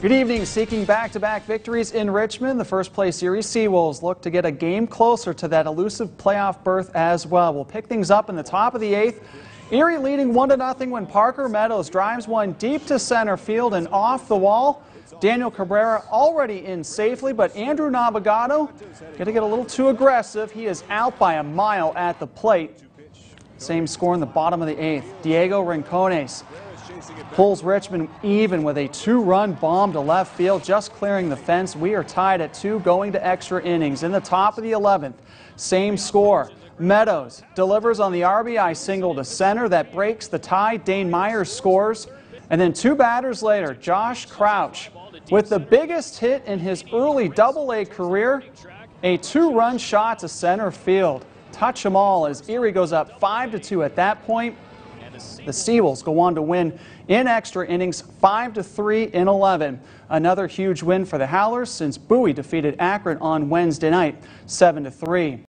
Good evening. Seeking back-to-back victories in Richmond, the first place Erie Seawolves look to get a game closer to that elusive playoff berth as well. We'll pick things up in the top of the eighth. Erie leading 1 to nothing when Parker Meadows drives one deep to center field and off the wall. Daniel Cabrera already in safely, but Andrew Navigato going to get a little too aggressive. He is out by a mile at the plate. Same score in the bottom of the eighth. Diego Rincones pulls Richmond even with a two-run bomb to left field, just clearing the fence. We are tied at two going to extra innings. In the top of the 11th, same score. Meadows delivers on the RBI single to center that breaks the tie. Dane Myers scores. And then two batters later, Josh Crouch with the biggest hit in his early double-A career, a two-run shot to center field. Touch them all as Erie goes up 5 to 2 at that point. The Seawolves go on to win in extra innings 5 to 3 in 11. Another huge win for the Howlers since Bowie defeated Akron on Wednesday night 7 to 3.